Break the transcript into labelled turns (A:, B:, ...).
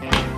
A: You.